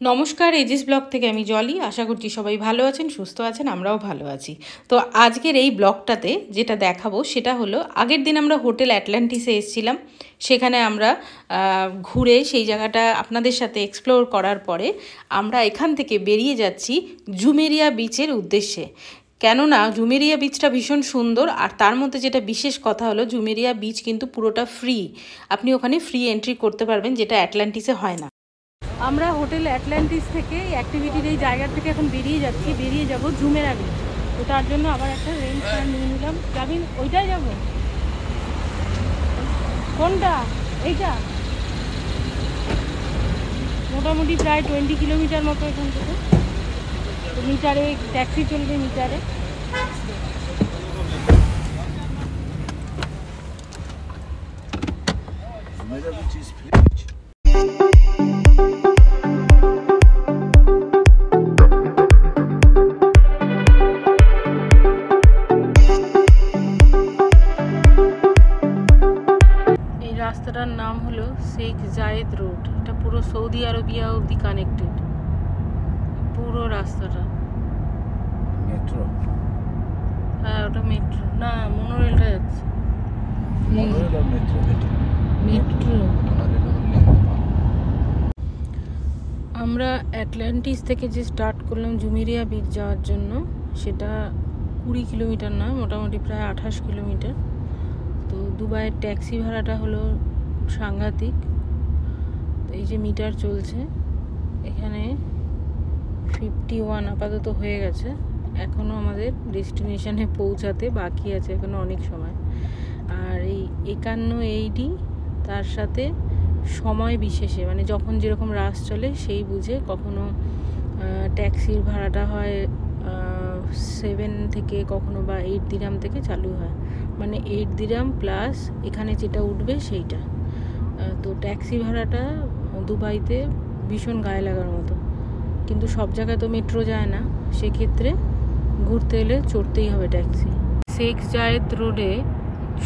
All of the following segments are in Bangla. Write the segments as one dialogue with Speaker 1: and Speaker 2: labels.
Speaker 1: নমস্কার এজিস ব্লগ থেকে আমি জলি। আশা করছি সবাই ভালো আছেন, সুস্থ আছেন, আমরাও ভালো আছি। তো আজকের এই ব্লগটাতে যেটা দেখাবো সেটা হলো, আগের দিন আমরা হোটেল অ্যাটলান্টিসে এসেছিলাম। সেখানে আমরা ঘুরে সেই জায়গাটা আপনাদের সাথে এক্সপ্লোর করার পরে আমরা এখান থেকে বেরিয়ে যাচ্ছি জুমেরিয়া বিচের উদ্দেশ্যে। কেননা জুমেরিয়া বিচটা ভীষণ সুন্দর, আর তার মধ্যে যেটা বিশেষ কথা হলো, জুমেরিয়া বিচ কিন্তু পুরোটা ফ্রি আপনি ওখানে ফ্রি এন্ট্রি করতে পারবেন, যেটা অ্যাটলান্টিসে হয় না। আমরা হোটেল অ্যাটলান্টিস থেকে অ্যাক্টিভিটির এই জায়গা থেকে এখন বেরিয়ে যাচ্ছি, বেরিয়ে যাব জুমেরা আগে। তো তার জন্য আবার একটা রেঞ্জ কার নিয়ে নিলাম। যাবেন ওইটাই যাব? কোনটা? এইটা? মোটামুটি প্রায় টোয়েন্টি কিলোমিটার মতো এখান থেকে। মিটারে ট্যাক্সি চলবে মিটারে সৌদি আরবিয়া অবধি কানেক্টেড পুরো রাস্তাটা।
Speaker 2: মেট্রো?
Speaker 1: হ্যাঁ ওটা মেট্রো। না মনোরেলটা যাচ্ছে? মেট্রো আমরা অ্যাটলান্টিস থেকে যে স্টার্ট করলাম জুমিরিয়া বিচ যাওয়ার জন্য সেটা কুড়ি কিলোমিটার না মোটামুটি প্রায় আঠাশ কিলোমিটার। তো দুবাইয়ের ট্যাক্সি ভাড়াটা হলো সাংঘাতিক। এই যে মিটার চলছে, এখানে ফিফটি ওয়ান আপাতত হয়ে গেছে। এখনও আমাদের ডেস্টিনেশনে পৌঁছাতে বাকি আছে এখনও অনেক সময়। আর এই একান্ন এইডি তার সাথে সময় বিশেষে মানে যখন যেরকম রাস চলে সেই বুঝে কখনো ট্যাক্সির ভাড়াটা হয় সেভেন থেকে কখনো বা এইট দিরাম থেকে চালু হয়। মানে এইট দিরাম প্লাস এখানে যেটা উঠবে সেইটা। তো ট্যাক্সি ভাড়াটা দুবাইতে ভীষণ গায়ে লাগার মতো। কিন্তু সব জায়গায় তো মেট্রো যায় না, সেক্ষেত্রে ঘুরতে এলে চড়তেই হবে ট্যাক্সি শেখ জায়েদ রোডে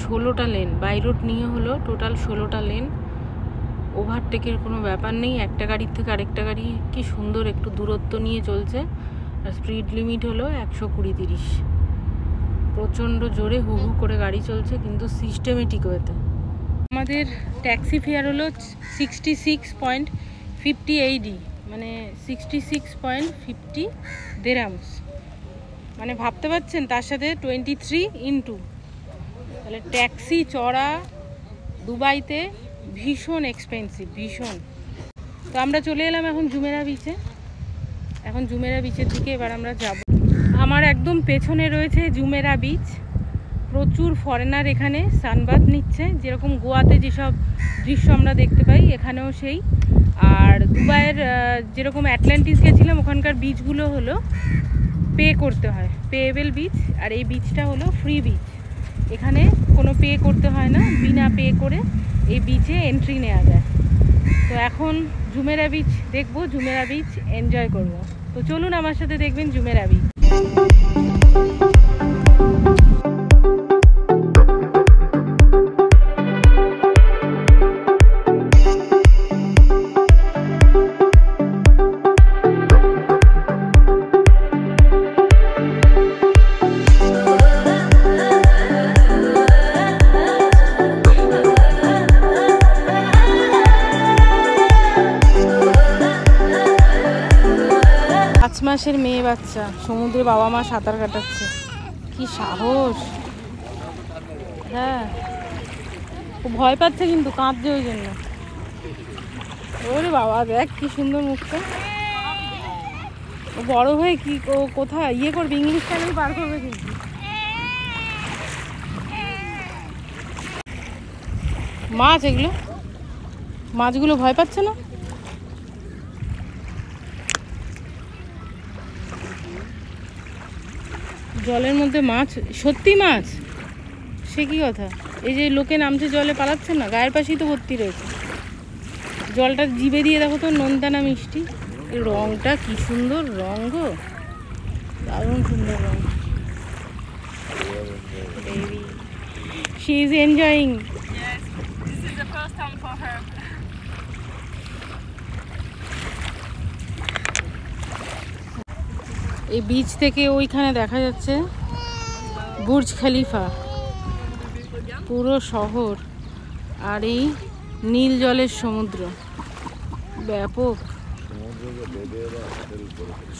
Speaker 1: ষোলোটা লেন বাই রোড নিয়ে হলো টোটাল ষোলোটা লেন ওভারটেকের কোনো ব্যাপার নেই, একটা গাড়ির থেকে আরেকটা গাড়ি কি সুন্দর একটু দূরত্ব নিয়ে চলছে। আর স্পিড লিমিট হলো একশো কুড়ি তিরিশ। প্রচণ্ড জোরে হু হু করে গাড়ি চলছে, কিন্তু সিস্টেমেটিক ওয়েতে আমাদের ট্যাক্সি ফেয়ার হলো sixty six point fifty AED মানে সিক্সটি সিক্স পয়েন্ট ফিফটি দেরামস মানে ভাবতে পারছেন, তার সাথে টোয়েন্টি থ্রি ইন্টু তাহলে ট্যাক্সি চড়া দুবাইতে ভীষণ এক্সপেন্সিভ ভীষণ। তো আমরা চলে এলাম এখন জুমেরা বিচে এখন জুমেরা বিচের দিকে এবার আমরা যাব। আমার একদম পেছনে রয়েছে জুমেরা বিচ প্রচুর ফরেনার এখানে সানবাদ নিচ্ছে। যেরকম গোয়াতে যেসব দৃশ্য আমরা দেখতে পাই, এখানেও সেই। আর দুবাইয়ের যেরকম অ্যাটলান্টিস গেছিলাম, ওখানকার বিচগুলো হলো পে করতে হয় পেয়েবেল বিচ আর এই বিচটা হলো ফ্রি বিচ এখানে কোনো পে করতে হয় না, বিনা পে করে এই বিচে এন্ট্রি নেওয়া যায়। তো এখন জুমেরা বিচ দেখব, জুমেরা বিচ এনজয় করব। তো চলুন আমার সাথে দেখবেন জুমেরা বিচ মাসের মেয়ে বাচ্চা। সমুদ্রে বাবা মা সাঁতার কাটাচ্ছে। কি সাহস। হ্যাঁ। ও ভয় পাচ্ছে কিন্তু, কাঁদছে ওই জন্য। ওরে বাবা, দেখ কি সুন্দর মুখটা। ও বড় হয়ে কি, ও কোথায়? ইয়ে করবে, ইংলিশ চ্যানেল পার করবে কিন্তু। মাছ এগুলো? মাছগুলো ভয় পাচ্ছে না? জলের মধ্যে মাছ? সত্যি মাছ? সে কি কথা? এই যে লোকে নামছে জলে পালাচ্ছে না গায়ের পাশেই তো ভর্তি রয়েছে। জলটা জিভে দিয়ে দেখো তো নোনতানা মিষ্টি। রংটা কি সুন্দর রং গো। দারুণ সুন্দর রং। She is enjoying
Speaker 3: Yes, this is the first time for her.
Speaker 1: এই বিচ থেকে ওইখানে দেখা যাচ্ছে বুর্জ খালিফা পুরো শহর আর এই নীল জলের সমুদ্র। ব্যাপক।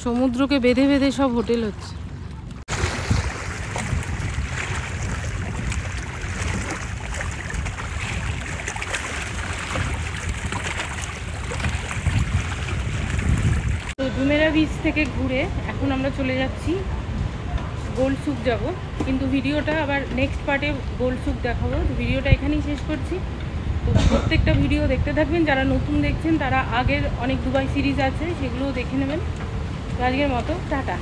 Speaker 1: সমুদ্রকে বেঁধে বেঁধে সব হোটেল হচ্ছে। ডুমেরা বিচ থেকে ঘুরে এখন আমরা চলে যাচ্ছি গোলসুক যাব। কিন্তু ভিডিওটা আবার নেক্সট পার্টে গোলসুক দেখাবো। ভিডিওটা এখানেই শেষ করছি। তো প্রত্যেকটা ভিডিও দেখতে থাকবেন। যারা নতুন দেখছেন, তারা আগের অনেক দুবাই সিরিজ আছে, সেগুলোও দেখে নেবেন। আজকের মতো, টাটা।